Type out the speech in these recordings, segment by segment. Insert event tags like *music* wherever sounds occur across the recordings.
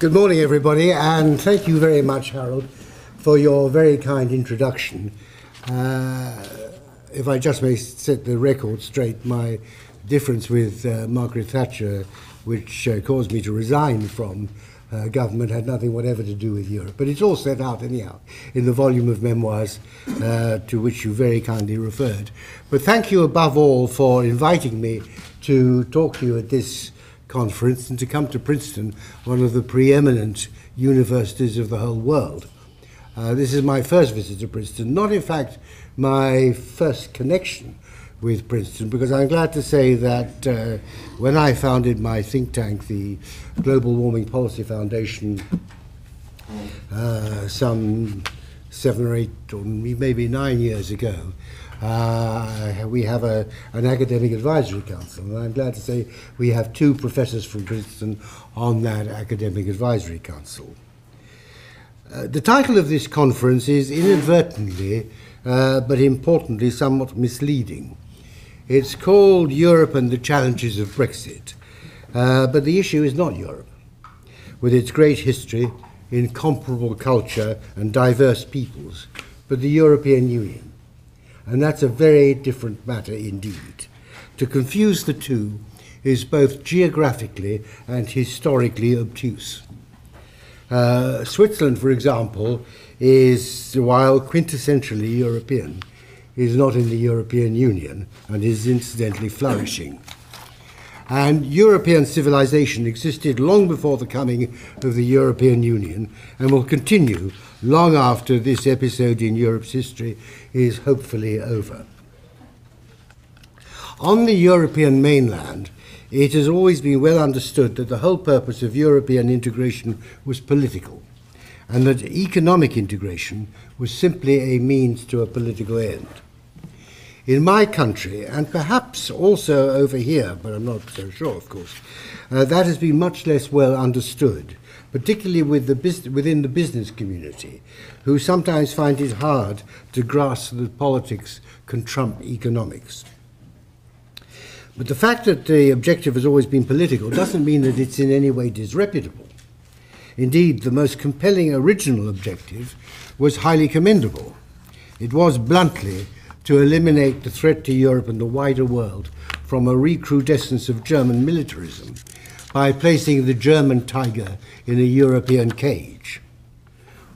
Good morning, everybody, and thank you very much, Harold, for your very kind introduction. Uh, if I just may set the record straight, my difference with uh, Margaret Thatcher, which uh, caused me to resign from government, had nothing whatever to do with Europe. But it's all set out, anyhow, in the volume of memoirs uh, to which you very kindly referred. But thank you above all for inviting me to talk to you at this conference and to come to Princeton, one of the preeminent universities of the whole world. Uh, this is my first visit to Princeton, not in fact my first connection with Princeton, because I'm glad to say that uh, when I founded my think tank, the Global Warming Policy Foundation, uh, some seven or eight or maybe nine years ago, uh, we have a, an academic advisory council, and I'm glad to say we have two professors from Princeton on that academic advisory council. Uh, the title of this conference is inadvertently, uh, but importantly, somewhat misleading. It's called Europe and the Challenges of Brexit, uh, but the issue is not Europe. With its great history, incomparable culture, and diverse peoples, but the European Union and that's a very different matter indeed. To confuse the two is both geographically and historically obtuse. Uh, Switzerland, for example, is, while quintessentially European, is not in the European Union and is incidentally flourishing. And European civilization existed long before the coming of the European Union and will continue long after this episode in Europe's history is hopefully over. On the European mainland, it has always been well understood that the whole purpose of European integration was political, and that economic integration was simply a means to a political end. In my country, and perhaps also over here, but I'm not so sure, of course, uh, that has been much less well understood, particularly with the bus- within the business community, who sometimes find it hard to grasp that politics can trump economics. But the fact that the objective has always been political doesn't mean that it's in any way disreputable. Indeed, the most compelling original objective was highly commendable. It was bluntly to eliminate the threat to Europe and the wider world from a recrudescence of German militarism by placing the German tiger in a European cage.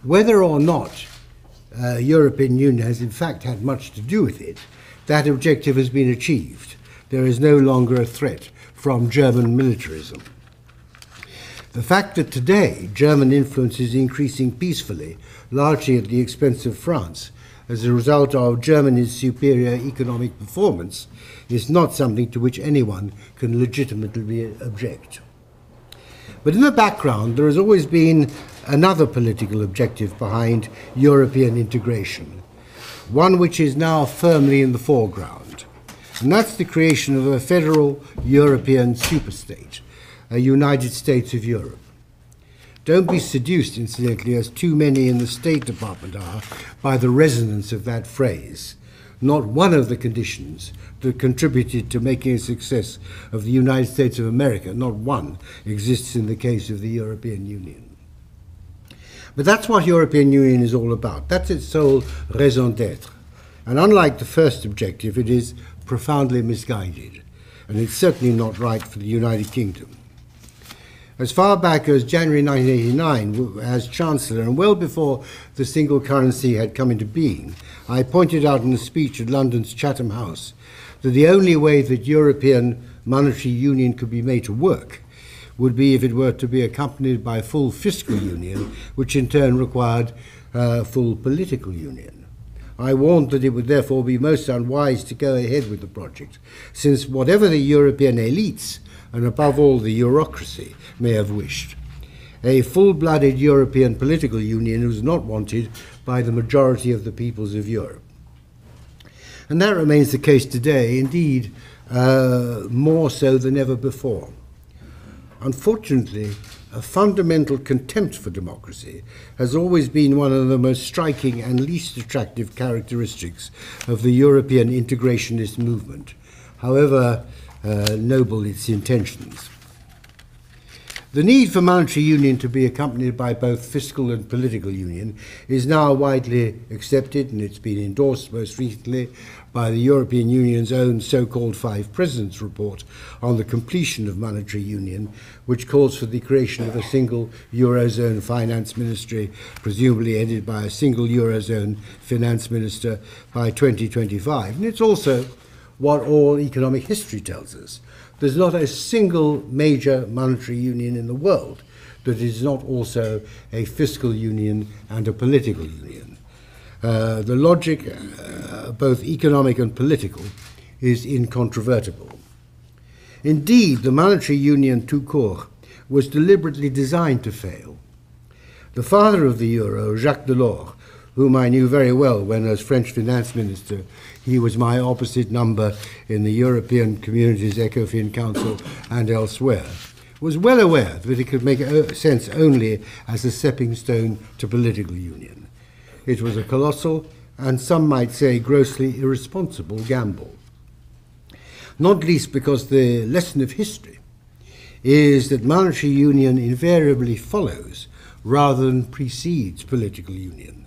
Whether or not uh, European Union has in fact had much to do with it, that objective has been achieved. There is no longer a threat from German militarism. The fact that today German influence is increasing peacefully, largely at the expense of France, as a result of Germany's superior economic performance is not something to which anyone can legitimately object. But in the background, there has always been another political objective behind European integration, one which is now firmly in the foreground. And that's the creation of a federal European superstate, a United States of Europe. Don't be seduced, incidentally, as too many in the State Department are, by the resonance of that phrase. Not one of the conditions that contributed to making a success of the United States of America, not one, exists in the case of the European Union. But that's what European Union is all about. That's its sole raison d'etre. And unlike the first objective, it is profoundly misguided. And it's certainly not right for the United Kingdom as far back as January 1989 as Chancellor, and well before the single currency had come into being, I pointed out in a speech at London's Chatham House that the only way that European monetary union could be made to work would be if it were to be accompanied by full fiscal union, which in turn required uh, full political union. I warned that it would therefore be most unwise to go ahead with the project, since whatever the European elites and above all the bureaucracy, may have wished. A full blooded European political union was not wanted by the majority of the peoples of Europe. And that remains the case today, indeed, uh, more so than ever before. Unfortunately, a fundamental contempt for democracy has always been one of the most striking and least attractive characteristics of the European integrationist movement. However, uh, noble its intentions. The need for monetary union to be accompanied by both fiscal and political union is now widely accepted and it's been endorsed most recently by the European Union's own so called Five Presidents report on the completion of monetary union, which calls for the creation of a single Eurozone finance ministry, presumably headed by a single Eurozone finance minister by 2025. And it's also what all economic history tells us. There's not a single major monetary union in the world that is not also a fiscal union and a political union. Uh, the logic, uh, both economic and political, is incontrovertible. Indeed, the monetary union tout court was deliberately designed to fail. The father of the euro, Jacques Delors, whom I knew very well when, as French finance minister, he was my opposite number in the European Communities ECOFIN Council and elsewhere, was well aware that it could make uh, sense only as a stepping stone to political union. It was a colossal and some might say grossly irresponsible gamble. Not least because the lesson of history is that monetary union invariably follows rather than precedes political union.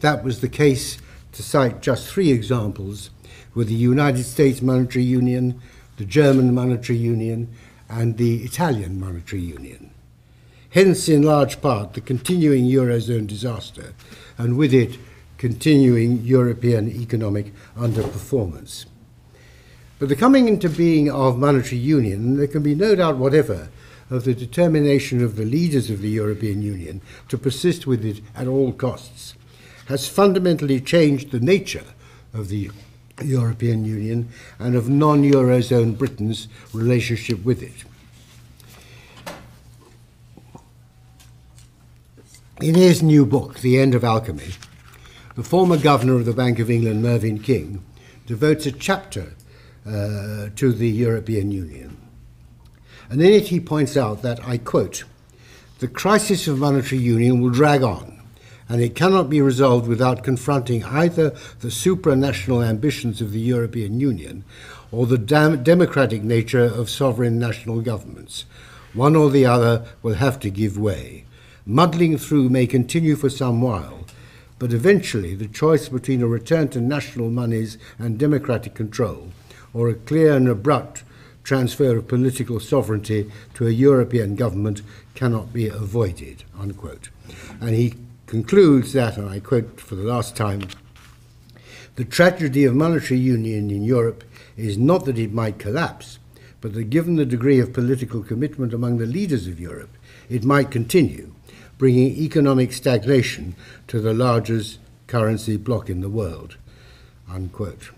That was the case to cite just three examples, with the United States Monetary Union, the German Monetary Union, and the Italian Monetary Union. Hence, in large part, the continuing Eurozone disaster, and with it, continuing European economic underperformance. But the coming into being of monetary union, there can be no doubt whatever of the determination of the leaders of the European Union to persist with it at all costs has fundamentally changed the nature of the European Union and of non Eurozone Britain's relationship with it. In his new book, The End of Alchemy, the former governor of the Bank of England, Mervyn King, devotes a chapter uh, to the European Union. And in it he points out that, I quote, the crisis of monetary union will drag on and it cannot be resolved without confronting either the supranational ambitions of the European Union or the democratic nature of sovereign national governments. One or the other will have to give way. Muddling through may continue for some while, but eventually the choice between a return to national monies and democratic control or a clear and abrupt transfer of political sovereignty to a European government cannot be avoided. Unquote. And he concludes that, and I quote for the last time, the tragedy of monetary union in Europe is not that it might collapse, but that given the degree of political commitment among the leaders of Europe, it might continue, bringing economic stagnation to the largest currency bloc in the world. Unquote.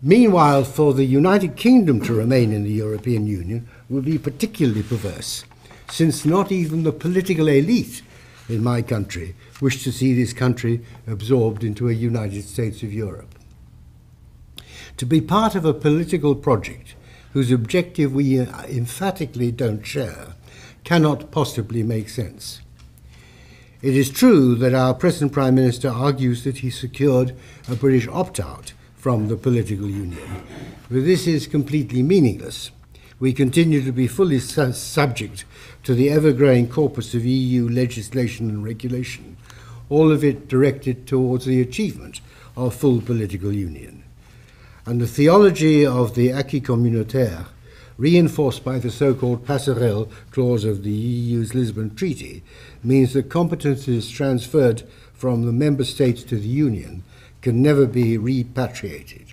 Meanwhile, for the United Kingdom to remain in the European Union would be particularly perverse, since not even the political elite in my country wish to see this country absorbed into a United States of Europe. To be part of a political project whose objective we uh, emphatically don't share cannot possibly make sense. It is true that our present Prime Minister argues that he secured a British opt out from the political union, but this is completely meaningless. We continue to be fully su- subject to the ever growing corpus of EU legislation and regulation, all of it directed towards the achievement of full political union. And the theology of the acquis communautaire, reinforced by the so called passerelle clause of the EU's Lisbon Treaty, means that competences transferred from the member states to the Union can never be repatriated.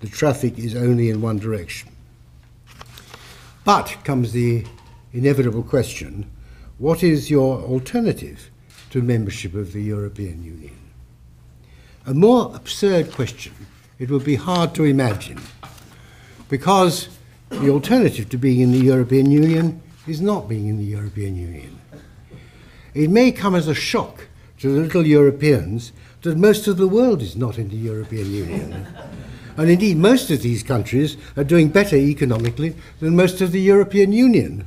The traffic is only in one direction. But comes the inevitable question what is your alternative to membership of the European Union? A more absurd question it would be hard to imagine because the alternative to being in the European Union is not being in the European Union. It may come as a shock to the little Europeans that most of the world is not in the European Union. And indeed, most of these countries are doing better economically than most of the European Union.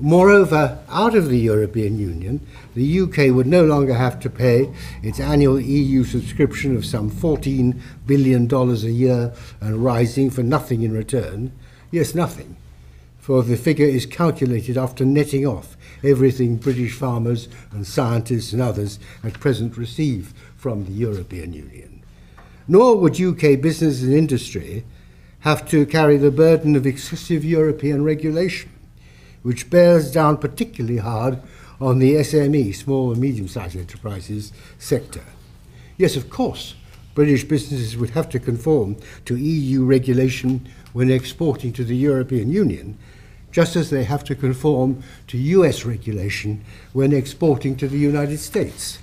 Moreover, out of the European Union, the UK would no longer have to pay its annual EU subscription of some $14 billion a year and rising for nothing in return. Yes, nothing. for the figure is calculated after netting off everything British farmers and scientists and others at present receive from the European Union. Nor would UK business and industry have to carry the burden of excessive European regulation, which bears down particularly hard on the SME, small and medium sized enterprises sector. Yes, of course, British businesses would have to conform to EU regulation when exporting to the European Union, just as they have to conform to US regulation when exporting to the United States.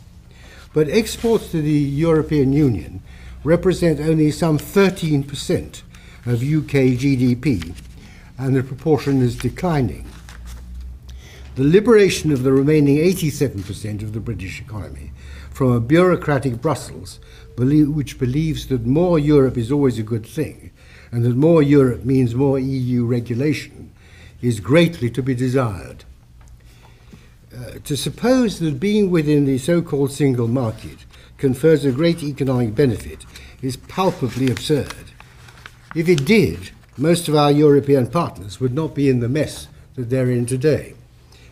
But exports to the European Union represent only some 13% of UK GDP, and the proportion is declining. The liberation of the remaining 87% of the British economy from a bureaucratic Brussels which believes that more Europe is always a good thing and that more Europe means more EU regulation is greatly to be desired. Uh, to suppose that being within the so called single market confers a great economic benefit is palpably absurd. If it did, most of our European partners would not be in the mess that they're in today,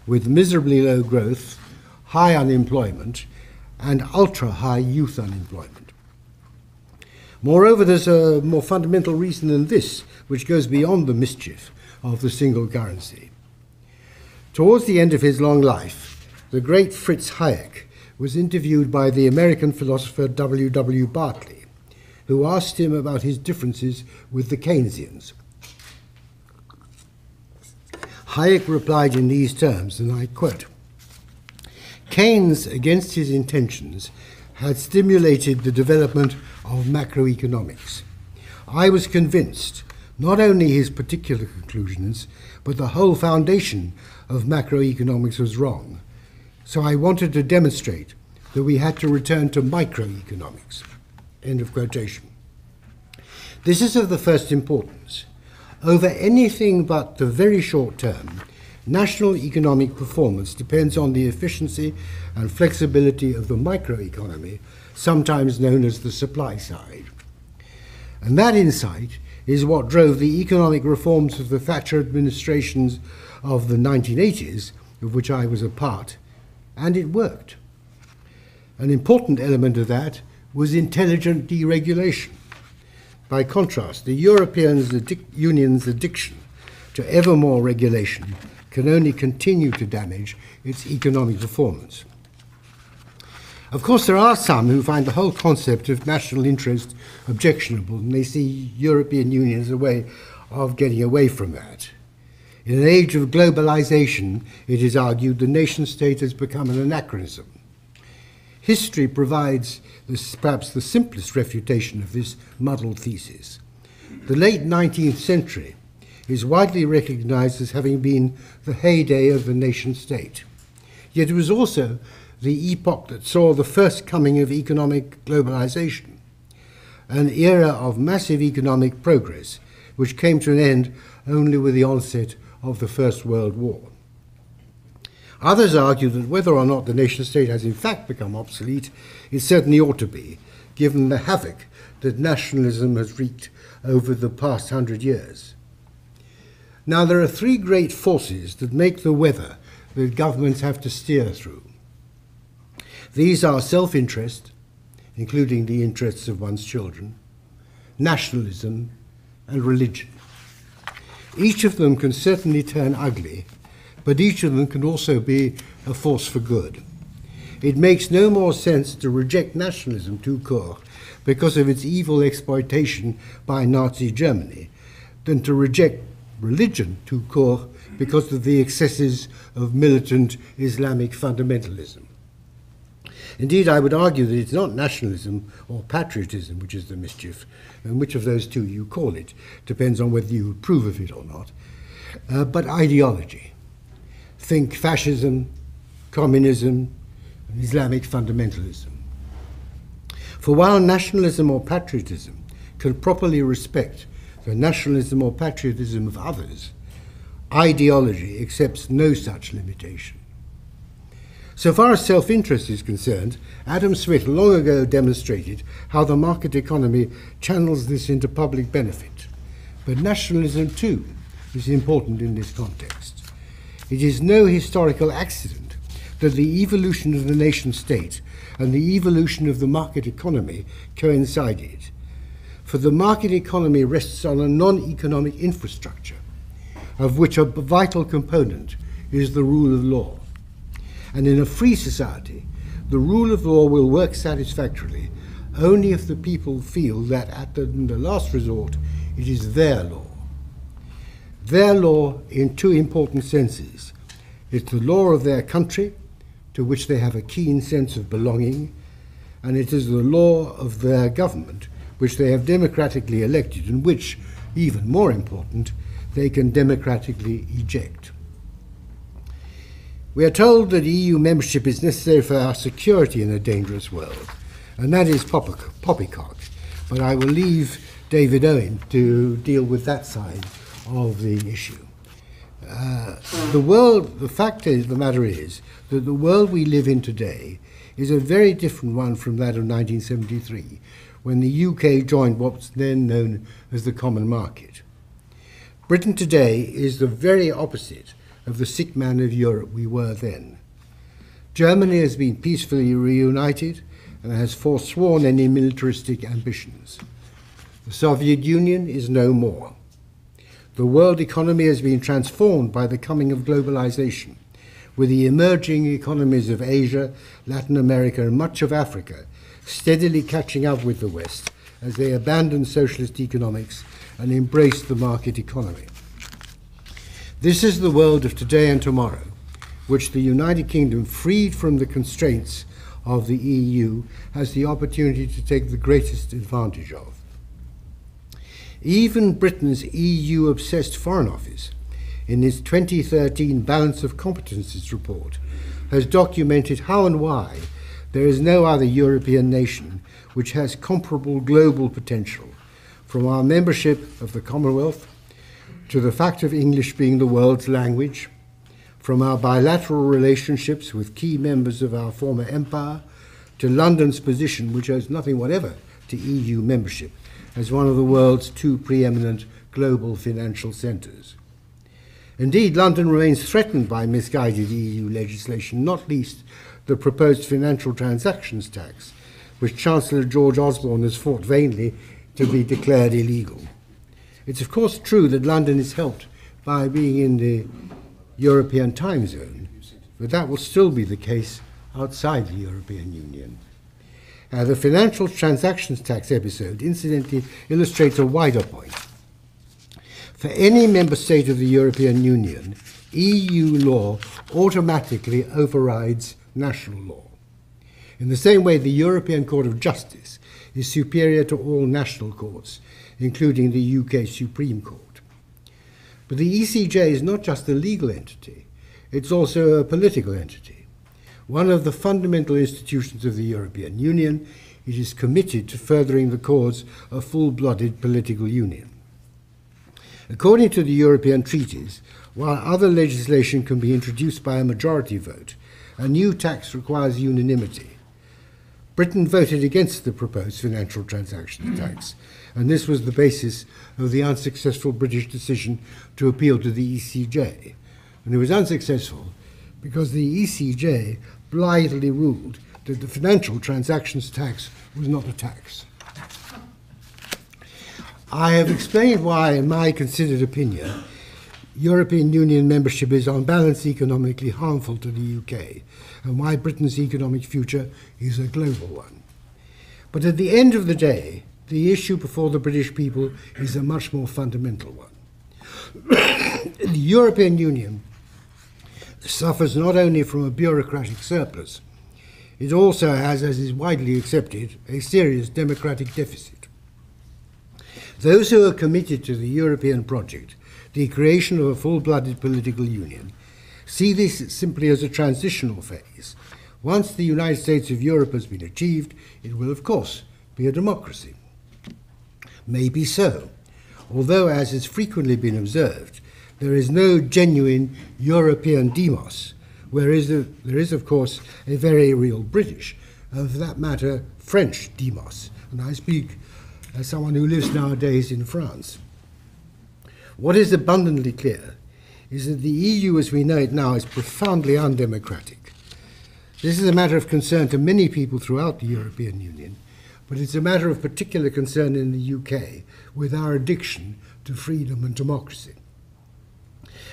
with miserably low growth, high unemployment, and ultra high youth unemployment. Moreover, there's a more fundamental reason than this, which goes beyond the mischief of the single currency. Towards the end of his long life, the great Fritz Hayek was interviewed by the American philosopher W. W. Bartley, who asked him about his differences with the Keynesians. Hayek replied in these terms, and I quote Keynes, against his intentions, had stimulated the development of macroeconomics. I was convinced not only his particular conclusions, but the whole foundation of macroeconomics was wrong. So I wanted to demonstrate that we had to return to microeconomics. End of quotation. This is of the first importance. Over anything but the very short term, national economic performance depends on the efficiency and flexibility of the microeconomy, sometimes known as the supply side. And that insight is what drove the economic reforms of the Thatcher administrations of the 1980s, of which I was a part, and it worked. An important element of that was intelligent deregulation. By contrast, the European Union's addiction to ever more regulation can only continue to damage its economic performance. Of course, there are some who find the whole concept of national interest objectionable, and they see European Union as a way of getting away from that. In an age of globalization, it is argued the nation state has become an anachronism. History provides this, perhaps the simplest refutation of this muddled thesis. The late 19th century is widely recognized as having been the heyday of the nation state. Yet it was also the epoch that saw the first coming of economic globalization, an era of massive economic progress which came to an end only with the onset of the First World War. Others argue that whether or not the nation state has in fact become obsolete, it certainly ought to be, given the havoc that nationalism has wreaked over the past hundred years. Now, there are three great forces that make the weather that governments have to steer through. These are self interest, including the interests of one's children, nationalism, and religion. Each of them can certainly turn ugly, but each of them can also be a force for good. It makes no more sense to reject nationalism tout court because of its evil exploitation by Nazi Germany than to reject religion tout court because of the excesses of militant Islamic fundamentalism. Indeed, I would argue that it's not nationalism or patriotism which is the mischief, and which of those two you call it depends on whether you approve of it or not, uh, but ideology. Think fascism, communism, Islamic fundamentalism. For while nationalism or patriotism can properly respect the nationalism or patriotism of others, ideology accepts no such limitation. So far as self interest is concerned, Adam Smith long ago demonstrated how the market economy channels this into public benefit. But nationalism, too, is important in this context. It is no historical accident that the evolution of the nation state and the evolution of the market economy coincided. For the market economy rests on a non economic infrastructure, of which a vital component is the rule of law. And in a free society, the rule of law will work satisfactorily only if the people feel that, at the, the last resort, it is their law. Their law, in two important senses, is the law of their country, to which they have a keen sense of belonging, and it is the law of their government, which they have democratically elected, and which, even more important, they can democratically eject. We are told that EU membership is necessary for our security in a dangerous world, and that is poppycock. But I will leave David Owen to deal with that side of the issue. Uh, the world, the fact is, the matter is, that the world we live in today is a very different one from that of 1973, when the UK joined what's then known as the Common Market. Britain today is the very opposite of the sick man of Europe we were then. Germany has been peacefully reunited and has forsworn any militaristic ambitions. The Soviet Union is no more. The world economy has been transformed by the coming of globalization, with the emerging economies of Asia, Latin America, and much of Africa steadily catching up with the West as they abandon socialist economics and embrace the market economy. This is the world of today and tomorrow, which the United Kingdom, freed from the constraints of the EU, has the opportunity to take the greatest advantage of. Even Britain's EU obsessed Foreign Office, in its 2013 Balance of Competences report, has documented how and why there is no other European nation which has comparable global potential, from our membership of the Commonwealth to the fact of English being the world's language, from our bilateral relationships with key members of our former empire, to London's position, which owes nothing whatever to EU membership, as one of the world's two preeminent global financial centres. Indeed, London remains threatened by misguided EU legislation, not least the proposed financial transactions tax, which Chancellor George Osborne has fought vainly to be declared illegal. It's of course true that London is helped by being in the European time zone, but that will still be the case outside the European Union. Uh, the financial transactions tax episode, incidentally, illustrates a wider point. For any member state of the European Union, EU law automatically overrides national law. In the same way, the European Court of Justice is superior to all national courts, including the UK Supreme Court. But the ECJ is not just a legal entity, it's also a political entity. One of the fundamental institutions of the European Union, it is committed to furthering the cause of full blooded political union. According to the European treaties, while other legislation can be introduced by a majority vote, a new tax requires unanimity. Britain voted against the proposed financial transactions tax, and this was the basis of the unsuccessful British decision to appeal to the ECJ. And it was unsuccessful because the ECJ blithely ruled that the financial transactions tax was not a tax. I have explained why, in my considered opinion, European Union membership is on balance economically harmful to the UK, and why Britain's economic future is a global one. But at the end of the day, the issue before the British people is a much more fundamental one. *coughs* the European Union suffers not only from a bureaucratic surplus, it also has, as is widely accepted, a serious democratic deficit. Those who are committed to the European project, the creation of a full blooded political union, see this simply as a transitional phase. Once the United States of Europe has been achieved, it will, of course, be a democracy Maybe so, although, as has frequently been observed, there is no genuine European demos, whereas there is, of course, a very real British, and for that matter, French demos. And I speak as someone who lives nowadays in France. What is abundantly clear is that the EU as we know it now is profoundly undemocratic. This is a matter of concern to many people throughout the European Union, but it's a matter of particular concern in the UK with our addiction to freedom and democracy.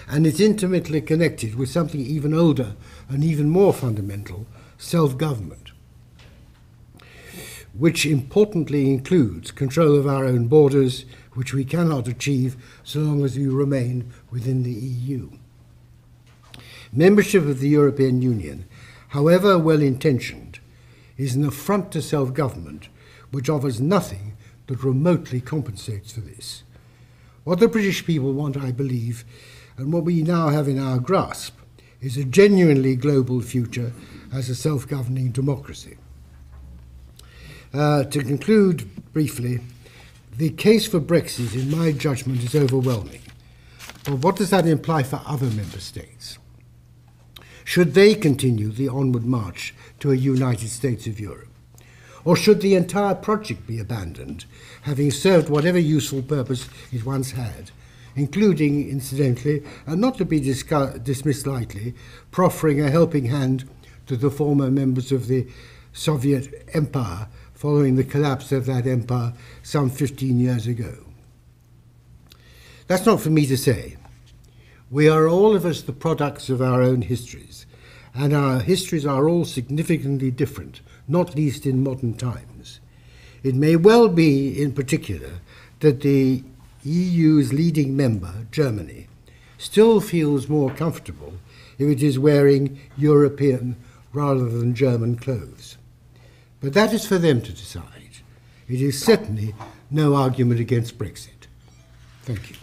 And it's intimately connected with something even older and even more fundamental self government, which importantly includes control of our own borders, which we cannot achieve so long as we remain within the EU. Membership of the European Union, however well intentioned, is an affront to self government which offers nothing that remotely compensates for this. What the British people want, I believe, and what we now have in our grasp, is a genuinely global future as a self governing democracy. Uh, to conclude briefly, the case for Brexit, in my judgment, is overwhelming. But what does that imply for other member states? Should they continue the onward march to a United States of Europe? Or should the entire project be abandoned, having served whatever useful purpose it once had, including, incidentally, and not to be dismissed lightly, proffering a helping hand to the former members of the Soviet Empire following the collapse of that empire some 15 years ago. That's not for me to say. We are all of us the products of our own histories, and our histories are all significantly different, not least in modern times. It may well be, in particular, that the EU's leading member, Germany, still feels more comfortable if it is wearing European rather than German clothes. But that is for them to decide. It is certainly no argument against Brexit. Thank you.